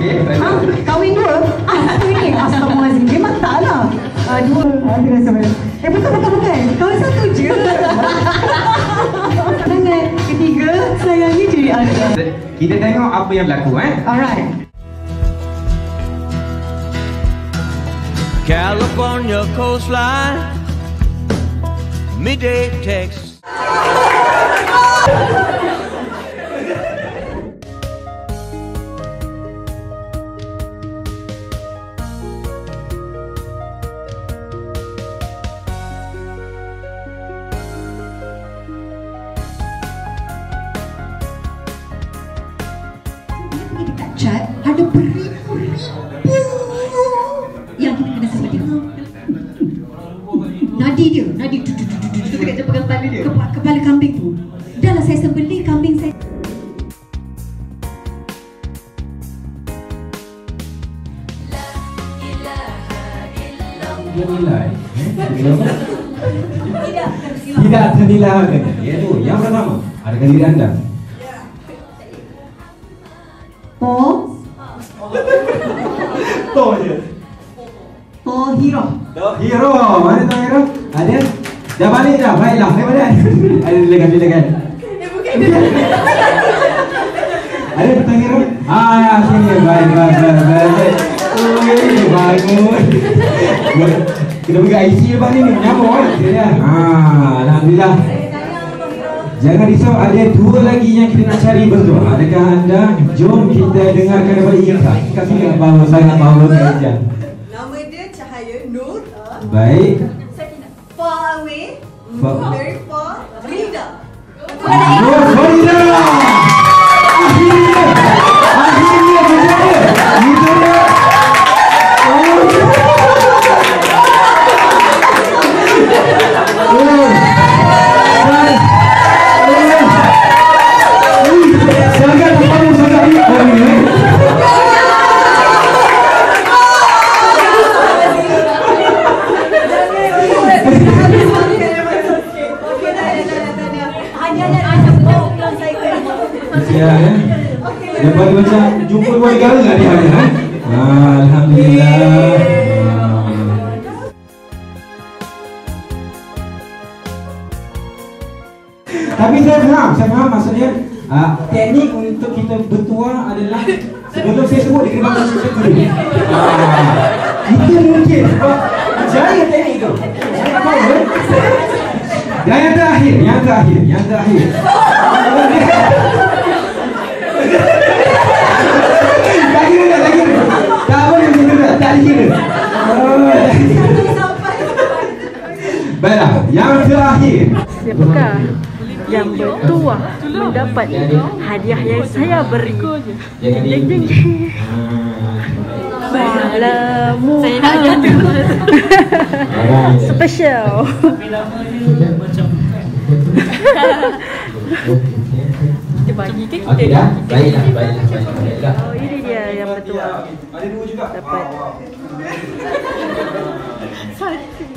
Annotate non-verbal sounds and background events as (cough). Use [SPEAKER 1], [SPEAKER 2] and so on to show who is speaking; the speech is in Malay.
[SPEAKER 1] Okey.
[SPEAKER 2] Ha? Kahwin dua? Ah, satu ini. Astagfirullahaladzim. Memang tak lah. Ah, dua. Ah, dia rasa macam. Eh, betul, betul, betul. Kahwin satu je. (laughs) Jangan. Ketiga, sayangi diri anda.
[SPEAKER 1] Kita tengok apa yang berlaku eh.
[SPEAKER 2] Alright.
[SPEAKER 3] California coastline, midday Texas. (laughs)
[SPEAKER 4] ada beribu-ribu yang kita kena sebut dia. Nadi dia, nadi tu tu tu tu tu tu dekat pegang kepala dia. Kepala, kepala kambing tu. Dah lah saya sembelih kambing saya.
[SPEAKER 5] dia nilai eh? tidak ternilai harganya iaitu yang pertama harga diri anda
[SPEAKER 2] Po. (laughs)
[SPEAKER 5] to
[SPEAKER 2] Po hero.
[SPEAKER 5] hero. Mana tu hero? Ada dah balik dah. Baiklah hai badan (laughs) ada silakan silakan ada petang hero? Ah sini. Baik baik baik baik. Ui, bagus. Kita pergi IC lepas ni ni menyambung kan kira ah alhamdulillah Jangan risau, ada dua lagi yang kita nak cari betul. Adakah anda? Jom kita dengarkan daripada Ika. Ika sini bahawa sangat bahawa saja.
[SPEAKER 6] Nama dia Cahaya Nur.
[SPEAKER 5] Baik.
[SPEAKER 6] Far away.
[SPEAKER 5] Far-
[SPEAKER 6] Very far. Rida.
[SPEAKER 5] Nur Farida. Ya, ya. Dia bagi macam jumpa dua negara lah dia. Ah, Alhamdulillah. Ah. Tapi saya faham, saya faham maksudnya uh, teknik untuk kita bertuah adalah sebelum saya sebut dia kena bangun macam tu. Ah, itu mungkin sebab jaya teknik tu. Saya tak tahu eh. Dan yang terakhir, yang terakhir, yang terakhir. Tak kira dah, tak kira. Tak boleh macam tu dah, tak dikira. Oh. Baiklah, yang terakhir.
[SPEAKER 7] Siapakah yang bertuah mendapat hadiah yang saya beri? Jeng jeng jeng. Malamu Saya nak jatuh Special Kita bagi ke kita
[SPEAKER 5] Okey dah, baiklah, baiklah, baiklah.
[SPEAKER 7] Oh ini dia yang bertuah
[SPEAKER 5] Ada dua juga.
[SPEAKER 7] Dapat.
[SPEAKER 5] Ah, ah.
[SPEAKER 7] Satu